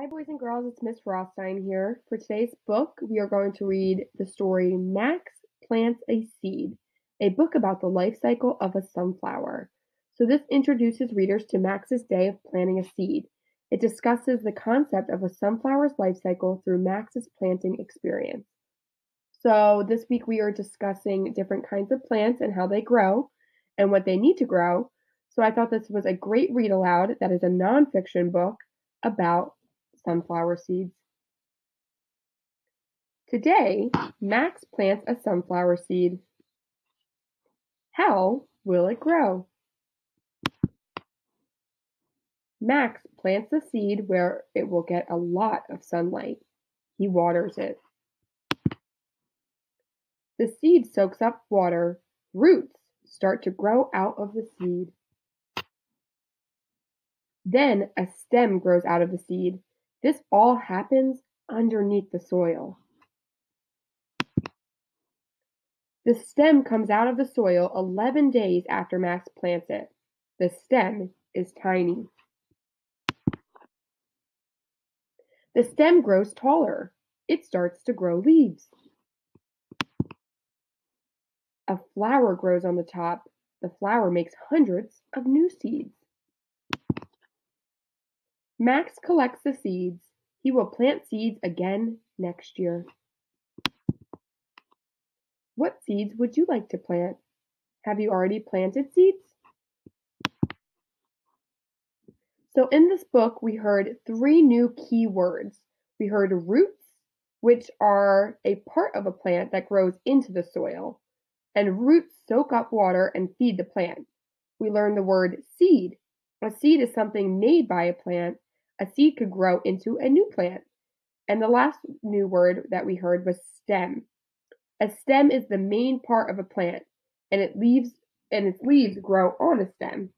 Hi, boys and girls. It's Miss Rothstein here. For today's book, we are going to read the story Max Plants a Seed, a book about the life cycle of a sunflower. So, this introduces readers to Max's day of planting a seed. It discusses the concept of a sunflower's life cycle through Max's planting experience. So, this week we are discussing different kinds of plants and how they grow and what they need to grow. So, I thought this was a great read aloud that is a nonfiction book about sunflower seeds. Today, Max plants a sunflower seed. How will it grow? Max plants the seed where it will get a lot of sunlight. He waters it. The seed soaks up water. Roots start to grow out of the seed. Then a stem grows out of the seed. This all happens underneath the soil. The stem comes out of the soil 11 days after Max plants it. The stem is tiny. The stem grows taller. It starts to grow leaves. A flower grows on the top. The flower makes hundreds of new seeds. Max collects the seeds. He will plant seeds again next year. What seeds would you like to plant? Have you already planted seeds? So in this book, we heard three new key words. We heard roots, which are a part of a plant that grows into the soil, and roots soak up water and feed the plant. We learned the word seed. A seed is something made by a plant a seed could grow into a new plant. And the last new word that we heard was stem. A stem is the main part of a plant, and it leaves and its leaves grow on a stem.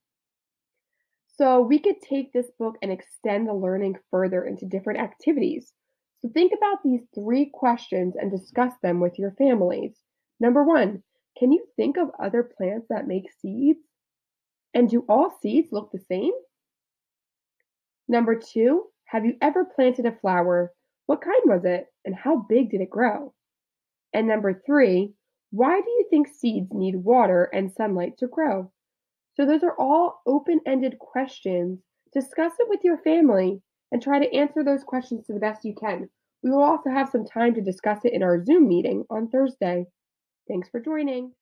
So we could take this book and extend the learning further into different activities. So think about these three questions and discuss them with your families. Number one, can you think of other plants that make seeds? And do all seeds look the same? Number two, have you ever planted a flower? What kind was it, and how big did it grow? And number three, why do you think seeds need water and sunlight to grow? So, those are all open ended questions. Discuss it with your family and try to answer those questions to the best you can. We will also have some time to discuss it in our Zoom meeting on Thursday. Thanks for joining.